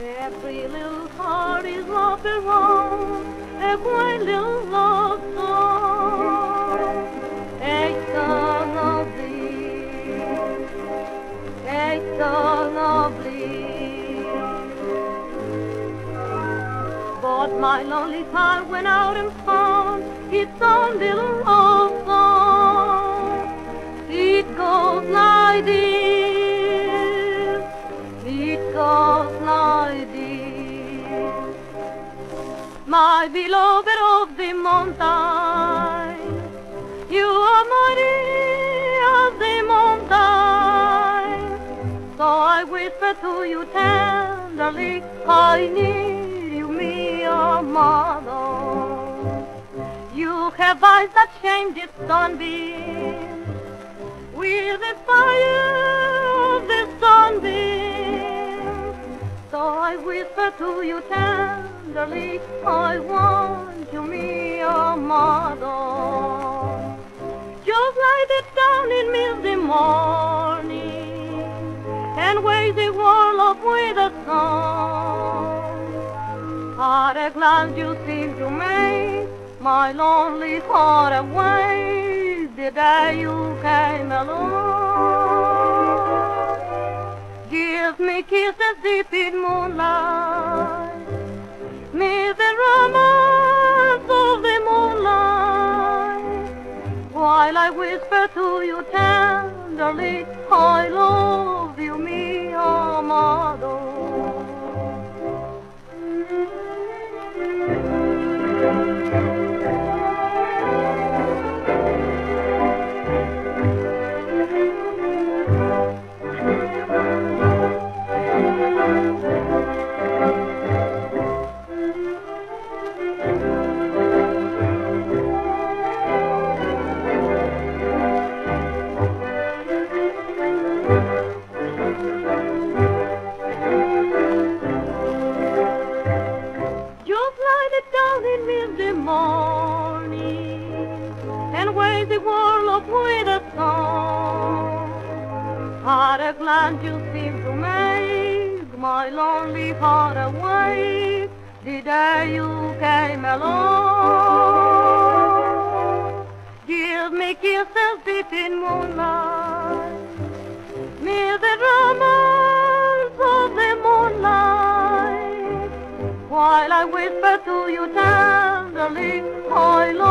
Every little heart is love belongs, every little love song. Take the lovely, take the lovely. But my lonely heart went out and found its own little home. My beloved of the mountain, you are mighty as the mountain. So I whisper to you tenderly, I need you, your mother. You have eyes that shame this sunbeam with the fire of the sunbeam. Whisper to you tenderly, I want you, mi amado. Just like the dawn in misty morning, and wave the world up with a song. At a glance you seem to make my lonely heart away the day you came along. Give me kisses deep while I whisper to you tenderly, I love you, me, your the in misty morning, and wave the world up with a song. At a glance you seem to make my lonely heart awake the day you came along. Give me kisses deep in moonlight, I whisper to you tenderly, I love